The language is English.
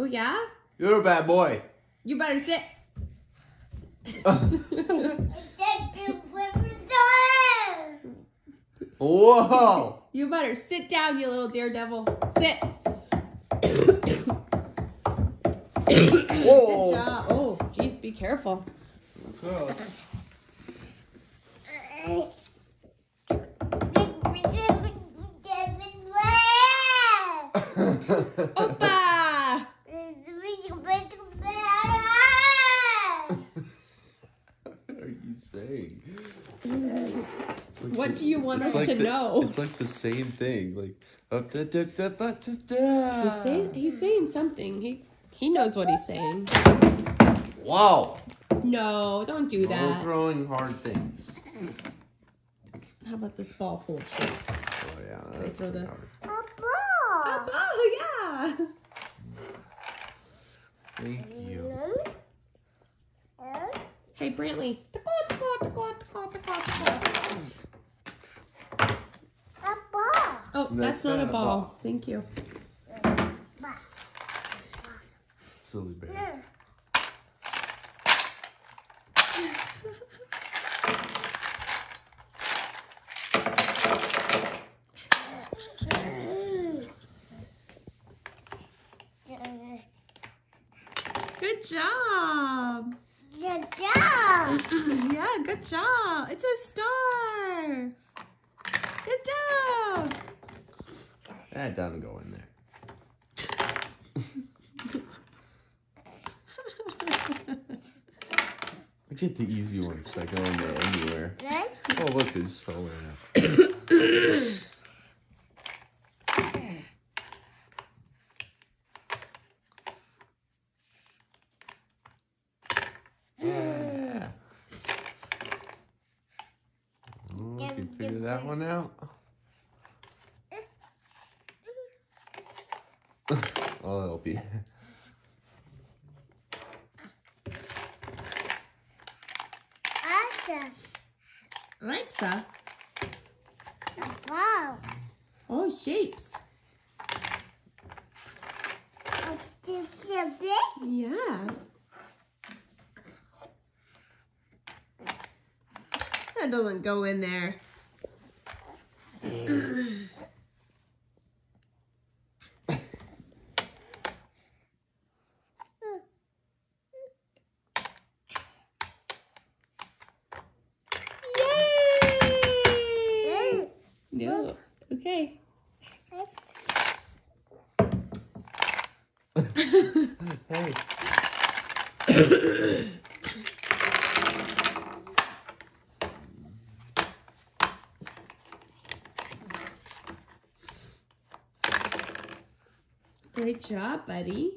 Oh, yeah? You're a bad boy. You better sit. Whoa. You better sit down, you little daredevil. Sit. Good Whoa. job. Oh, jeez, be careful. Opa! What are you saying? What do you want us to the- know? It's like the same thing. Like up da, da, da, ba, da, He's saying, he's saying something. He he knows what he's saying. Wow. No, don't do that. No throwing hard things. How about this ball full of shapes? Oh yeah. I throw this? hard. Oh, yeah. Thank you. Hey, Brantley. Oh, that's, That's not a not a ball. ball. Thank you. Silly bear. Good job. Good job. yeah, good job. It's a star. Good job. Eh, that doesn't go in there. I get the easy ones that go in there anywhere. Oh look, they just fell right out. Yeah. Oh, can you figure that one out? I'll help you. Alexa. Wow. Oh, shapes. Yeah. That doesn't go in there. Yay! No. Okay. hey. Great job, buddy.